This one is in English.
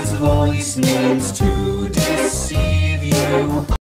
His voice means to deceive you.